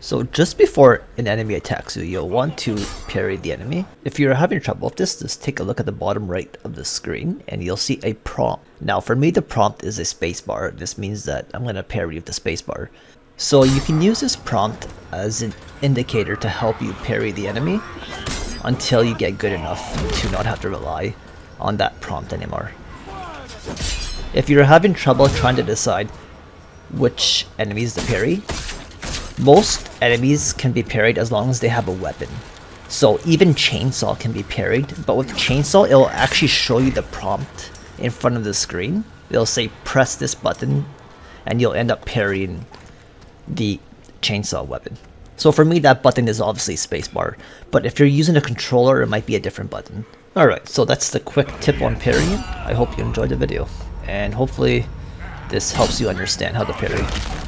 So just before an enemy attacks you, you'll want to parry the enemy. If you're having trouble with this, just take a look at the bottom right of the screen and you'll see a prompt. Now for me the prompt is a spacebar. This means that I'm going to parry with the spacebar. So you can use this prompt as an indicator to help you parry the enemy until you get good enough to not have to rely on that prompt anymore. If you're having trouble trying to decide which enemies to parry, most enemies can be parried as long as they have a weapon. So even Chainsaw can be parried, but with Chainsaw it'll actually show you the prompt in front of the screen. It'll say press this button and you'll end up parrying the Chainsaw weapon. So for me that button is obviously spacebar, but if you're using a controller it might be a different button. Alright, so that's the quick tip on parrying. I hope you enjoyed the video, and hopefully this helps you understand how to parry.